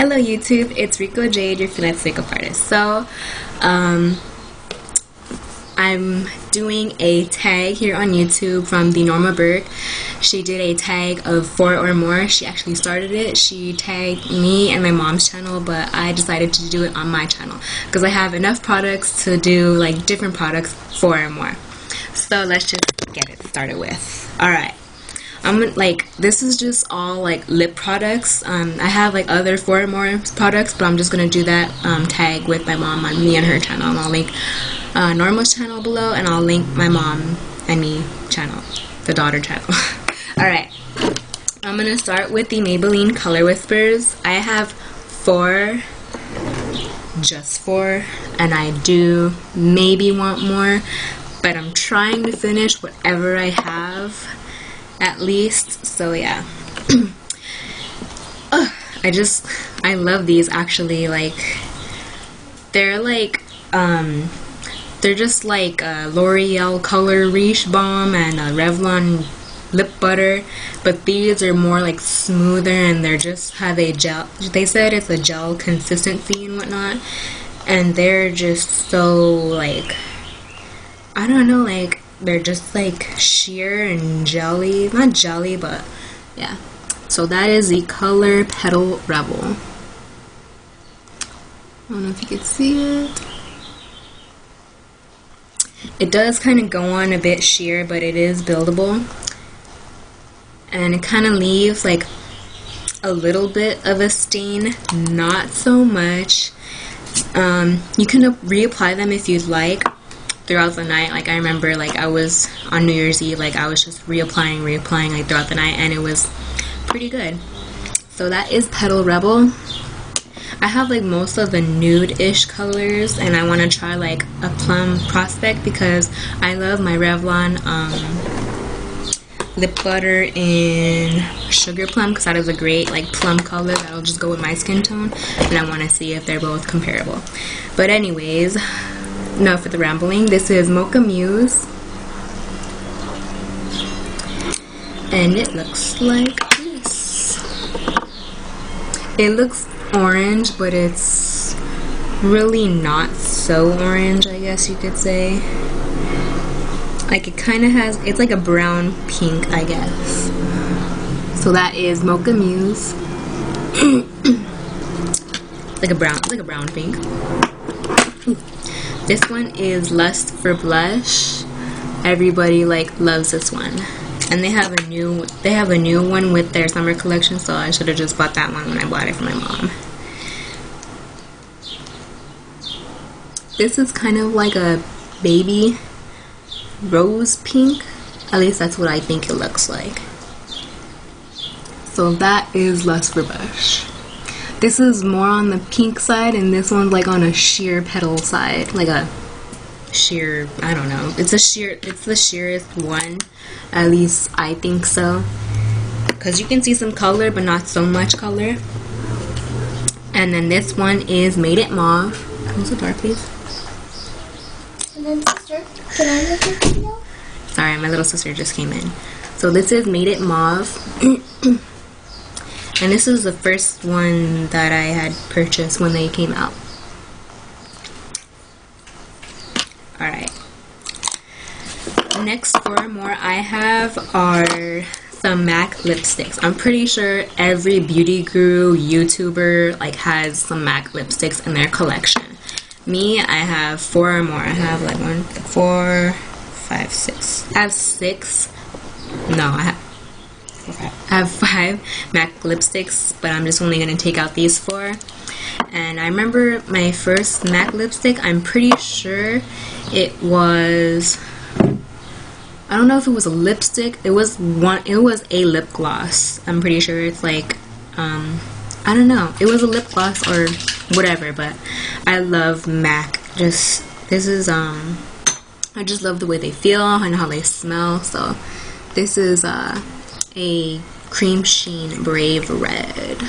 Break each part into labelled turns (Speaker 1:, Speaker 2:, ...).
Speaker 1: Hello YouTube, it's Rico Jade, your freelance makeup artist. So, um, I'm doing a tag here on YouTube from the Norma Burke. She did a tag of four or more. She actually started it. She tagged me and my mom's channel, but I decided to do it on my channel because I have enough products to do like different products four or more. So let's just get it started with. Alright. I'm like this is just all like lip products. Um, I have like other four more products, but I'm just gonna do that um, tag with my mom on me and her channel. And I'll link uh, Norma's channel below, and I'll link my mom and me channel, the daughter channel. all right, I'm gonna start with the Maybelline Color Whispers. I have four, just four, and I do maybe want more, but I'm trying to finish whatever I have at least. So yeah. I just I love these actually like they're like um they're just like a L'Oreal Color Riche Balm and a Revlon lip butter but these are more like smoother and they're just have a gel they said it's a gel consistency and whatnot and they're just so like I don't know like they're just like sheer and jelly. Not jelly but yeah. So that is the color petal rebel. I don't know if you can see it. It does kind of go on a bit sheer but it is buildable. And it kind of leaves like a little bit of a stain not so much. Um, you can reapply them if you'd like throughout the night. Like I remember like I was on New Year's Eve, like I was just reapplying, reapplying like throughout the night and it was pretty good. So that is Petal Rebel. I have like most of the nude-ish colors and I want to try like a plum prospect because I love my Revlon um, lip butter in sugar plum because that is a great like plum color that'll just go with my skin tone and I want to see if they're both comparable. But anyways, enough with the rambling. This is Mocha Muse. And it looks like this. It looks orange, but it's really not so orange, I guess you could say. Like it kind of has, it's like a brown pink, I guess. So that is Mocha Muse. like a brown, like a brown pink. This one is Lust for Blush. Everybody like loves this one. And they have a new they have a new one with their summer collection, so I should have just bought that one when I bought it for my mom. This is kind of like a baby rose pink. At least that's what I think it looks like. So that is Lust for Blush. This is more on the pink side, and this one's like on a sheer petal side, like a sheer. I don't know. It's a sheer. It's the sheerest one, at least I think so. Because you can see some color, but not so much color. And then this one is Made It Mauve. Close the door, please.
Speaker 2: And then, sister, can I make?
Speaker 1: Sorry, my little sister just came in. So this is Made It Mauve. And this is the first one that I had purchased when they came out. Alright. Next four more I have are some MAC lipsticks. I'm pretty sure every beauty guru, YouTuber, like has some MAC lipsticks in their collection. Me, I have four or more. I have like one, four, five, six. I have six. No, I have I have five MAC lipsticks, but I'm just only going to take out these four. And I remember my first MAC lipstick, I'm pretty sure it was, I don't know if it was a lipstick, it was one, it was a lip gloss. I'm pretty sure it's like, um, I don't know, it was a lip gloss or whatever, but I love MAC. Just, this is, um, I just love the way they feel and how they smell, so this is, uh, a cream sheen brave red.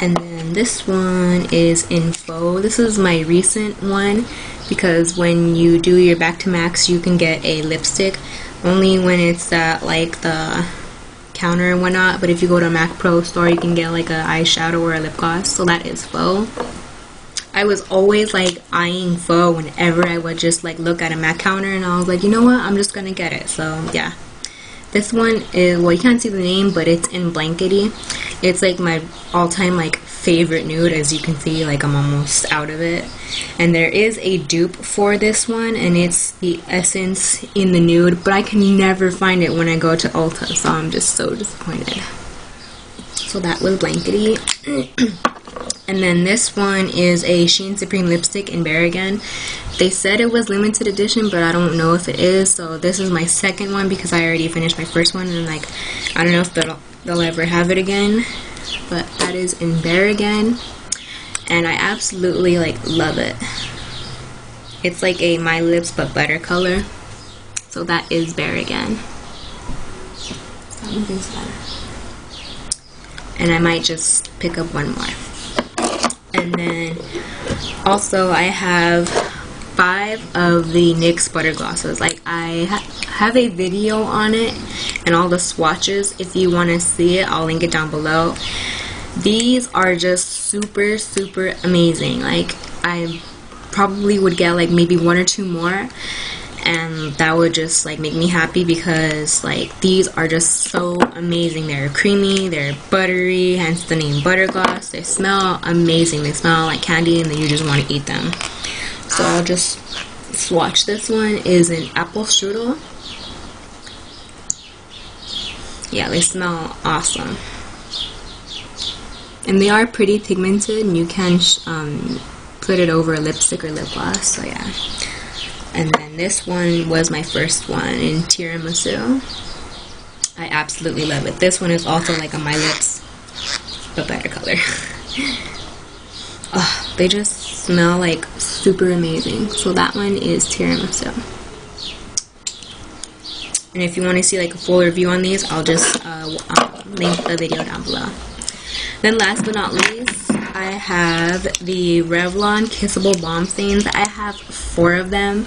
Speaker 1: And then this one is in Faux. This is my recent one because when you do your back to max you can get a lipstick only when it's at like the counter and whatnot. But if you go to a mac pro store you can get like a eyeshadow or a lip gloss. So that is faux I was always like eyeing faux whenever I would just like look at a MAC counter and I was like, you know what, I'm just gonna get it. So yeah. This one is, well you can't see the name, but it's in Blankety. It's like my all-time like favorite nude. As you can see, like I'm almost out of it. And there is a dupe for this one and it's the Essence in the nude, but I can never find it when I go to Ulta, so I'm just so disappointed. So that was Blankety. And then this one is a Sheen Supreme lipstick in Bare Again. They said it was limited edition, but I don't know if it is. So this is my second one because I already finished my first one. And like, I don't know if they'll, they'll ever have it again. But that is in Bare Again. And I absolutely like love it. It's like a My Lips but better color. So that is Bare Again. And I might just pick up one more and then also I have five of the NYX butter glosses. Like I ha have a video on it and all the swatches. If you want to see it I'll link it down below. These are just super super amazing. Like I probably would get like maybe one or two more and that would just like make me happy because like these are just so amazing. They're creamy they're buttery hence the name butter gloss they smell amazing. They smell like candy and then you just want to eat them. So I'll just swatch this one is an apple strudel. Yeah they smell awesome. And they are pretty pigmented and you can um, put it over a lipstick or lip gloss so yeah and then this one was my first one in tiramisu. I absolutely love it. This one is also like on my lips, but better color. oh, they just smell like super amazing. So that one is tiramisu. And if you want to see like a full review on these, I'll just uh, link the video down below. Then last but not least, I have the Revlon Kissable Balm Stains. I have four of them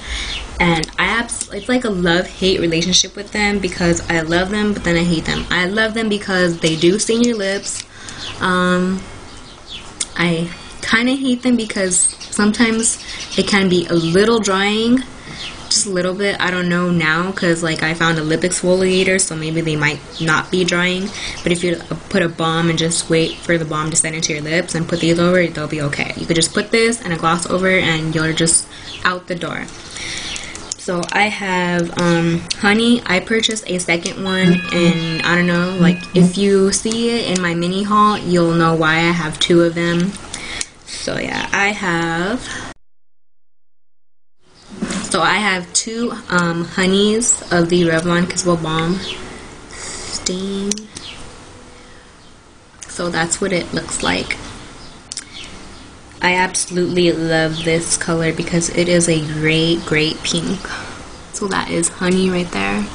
Speaker 1: and I abs it's like a love-hate relationship with them because I love them but then I hate them. I love them because they do stain your lips. Um, I kind of hate them because sometimes it can be a little drying just a little bit. I don't know now because like I found a lip exfoliator, so maybe they might not be drying. But if you put a balm and just wait for the balm to set into your lips and put these over, they'll be okay. You could just put this and a gloss over, and you're just out the door. So I have um, honey. I purchased a second one, and I don't know. Like if you see it in my mini haul, you'll know why I have two of them. So yeah, I have so I have two um, honeys of the Revlon Kissable Balm stain. So that's what it looks like. I absolutely love this color because it is a great, great pink. So that is honey right there.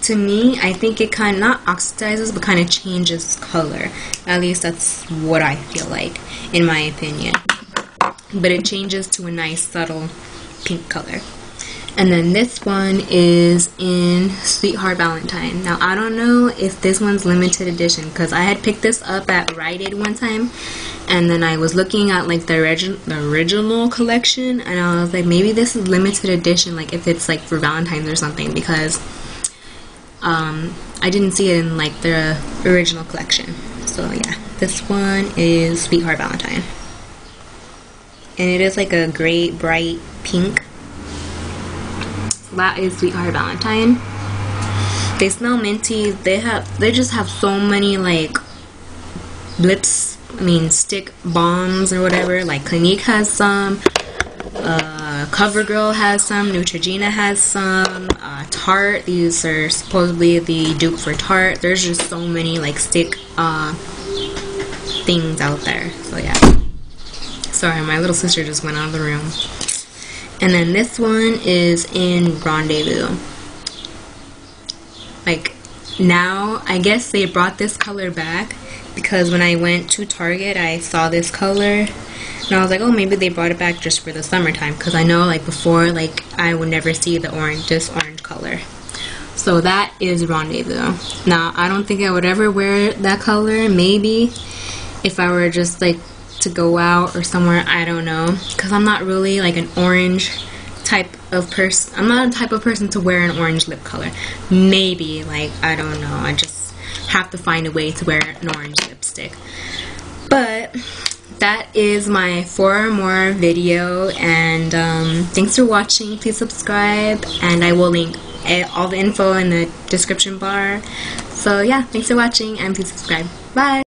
Speaker 1: To me, I think it kind of not oxidizes, but kind of changes color. At least that's what I feel like in my opinion. But it changes to a nice subtle pink color. And then this one is in Sweetheart Valentine. Now, I don't know if this one's limited edition because I had picked this up at Rite Aid one time. And then I was looking at like the, the original collection and I was like, maybe this is limited edition, like if it's like for Valentine's or something because um, I didn't see it in like the original collection. So yeah. This one is Sweetheart Valentine. And it is like a great bright pink. that is Sweetheart Valentine. They smell minty. They have they just have so many like lips I mean stick balms or whatever. Like Clinique has some. Uh, CoverGirl has some. Neutrogena has some. Uh, Tarte. These are supposedly the dupe for Tarte. There's just so many like stick uh, things out there. So yeah. Sorry, my little sister just went out of the room. And then this one is in Rendezvous. Like now, I guess they brought this color back because when I went to Target, I saw this color. And I was like, oh, maybe they brought it back just for the summertime. Because I know, like, before, like, I would never see the orange, this orange color. So that is Rendezvous. Now, I don't think I would ever wear that color. Maybe if I were just, like, to go out or somewhere, I don't know. Because I'm not really, like, an orange type of person. I'm not a type of person to wear an orange lip color. Maybe, like, I don't know. I just have to find a way to wear an orange lipstick. But that is my four more video and um, thanks for watching. Please subscribe and I will link all the info in the description bar. So yeah thanks for watching and please subscribe. Bye